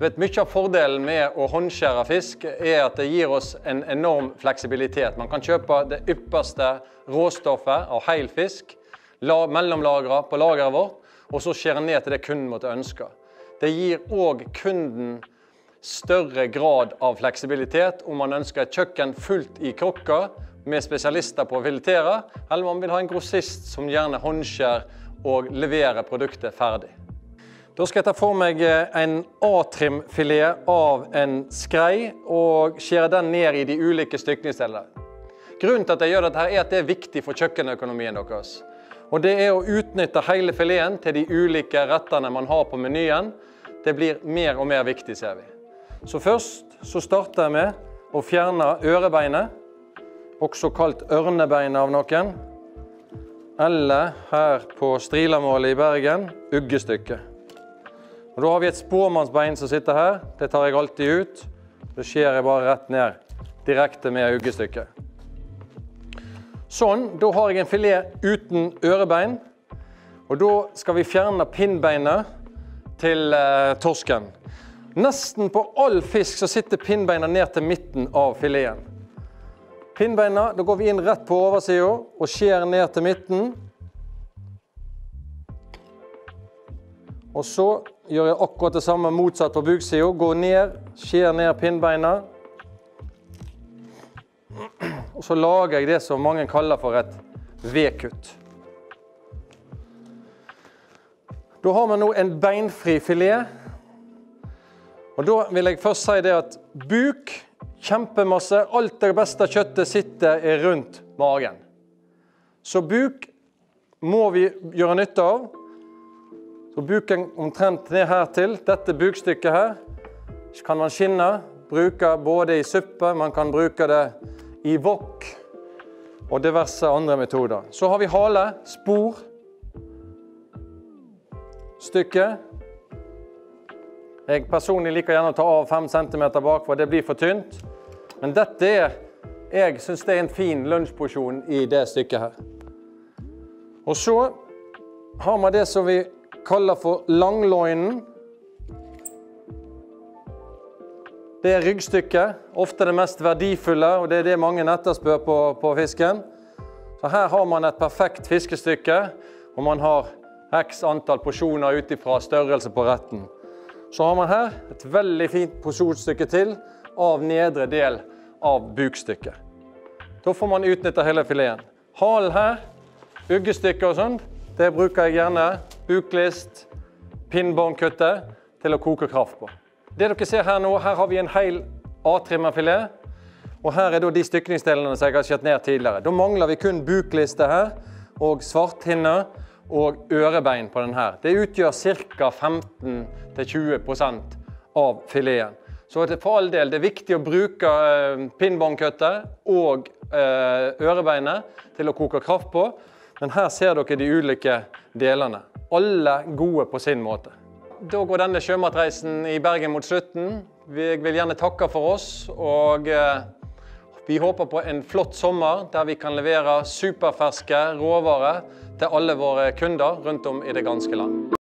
Du vet, Mye av fordelen med å håndskjære fisk er at det gir oss en enorm fleksibilitet. Man kan kjøpe det ypperste råstoffet av heil fisk, mellomlagra på lageret vårt, og så skjære ned til det kunden måtte ønske. Det gir òg kunden større grad av fleksibilitet om man ønsker et kjøkken fullt i krukker med spesialister på å filetere, eller man vil ha en grossist som gjerne håndskjærer og leverer produktet ferdig. Da skal jeg ta for meg en A-trim-filet av en skrei og skjære den ned i de ulike stykningsdelene. Grunnen til at jeg gjør dette er at det er viktig for kjøkkenøkonomien deres. Og det er å utnytte hele fileten til de ulike rettene man har på menyen. Det blir mer og mer viktig, ser vi. Så først så starter jeg med å fjerne ørebeinet, også kalt ørnebeinet av noen. Eller her på Strilamålet i Bergen, uggestykket. Og Da har vi et spåmannsbein som sitter her. Det tar jeg alltid ut. Det skjærer jeg bare rett ned, direkte med uggestykket. Sånn, da har jeg en filet uten ørebein. Og da skal vi fjerne pinnbeinet til eh, torsken. Nesten på all fisk så sitter pinnbeina ned til midten av fileten. Pinnbeina, da går vi inn rett på oversida og skjærer ned til midten. Og så gjør jeg akkurat det samme motsatt på buksida. Går ned, skjærer ned pinnbeina. Og så lager jeg det som mange kaller for et V-kutt. Da har vi nå en beinfri filet. Og Da vil jeg først si det at buk, kjempemasse, alt det beste kjøttet sitter rundt magen. Så buk må vi gjøre nytte av. Så buken omtrent ned her til. Dette bukstykket her kan man skinne. Bruke både i suppe, man kan bruke det i wok og diverse andre metoder. Så har vi hale, spor, stykke. Jeg personlig liker gjerne å ta av 5 cm bakfra, det blir for tynt. Men dette er Jeg syns det er en fin lunsjporsjon i det stykket her. Og så har vi det som vi kaller for langloinen. Det er ryggstykket, ofte det mest verdifulle, og det er det mange etterspør på, på fisken. Så her har man et perfekt fiskestykke, og man har x antall porsjoner ut ifra størrelse på retten. Så har man her et veldig fint porsjonsstykke til av nedre del av bukstykket. Da får man utnytta hele fileten. Halen her, uggestykket og sånt, det bruker jeg gjerne buklist, pinnbåndkutte til å koke kraft på. Det dere ser her nå, her har vi en hel A-trimmerfilet. Og her er de stykningsdelene som jeg har skjøtt ned tidligere. Da mangler vi kun bukliste her og svarthinne og ørebein på den her. Det utgjør ca. 15-20% av fileten. Så for all del, det er viktig å bruke eh, pinnbåndkuttet og eh, ørebeinet til å koke kraft på. Men her ser dere de ulike delene. Alle gode på sin måte. Da går denne sjømatreisen i Bergen mot slutten. Jeg vil gjerne takke for oss. og... Eh, vi håper på en flott sommer der vi kan levere superferske råvarer til alle våre kunder rundt om i det ganske land.